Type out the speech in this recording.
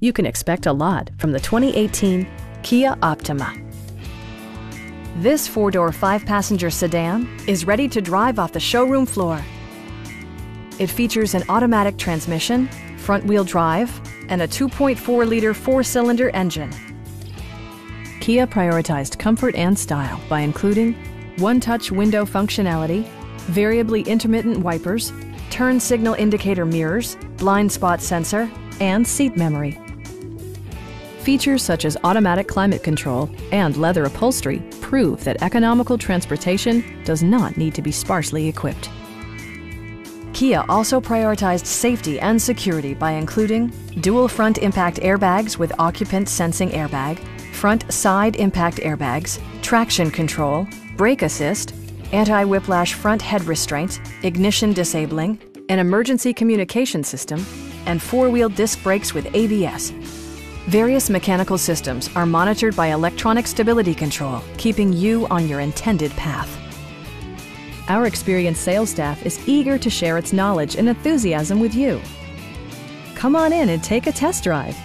You can expect a lot from the 2018 Kia Optima. This four-door, five-passenger sedan is ready to drive off the showroom floor. It features an automatic transmission, front-wheel drive, and a 2.4-liter four-cylinder engine. Kia prioritized comfort and style by including one-touch window functionality, variably intermittent wipers, turn signal indicator mirrors, blind spot sensor, and seat memory. Features such as automatic climate control and leather upholstery prove that economical transportation does not need to be sparsely equipped. Kia also prioritized safety and security by including dual front impact airbags with occupant sensing airbag, front side impact airbags, traction control, brake assist, anti-whiplash front head restraints, ignition disabling, an emergency communication system, and four-wheel disc brakes with ABS. Various mechanical systems are monitored by electronic stability control, keeping you on your intended path. Our experienced sales staff is eager to share its knowledge and enthusiasm with you. Come on in and take a test drive.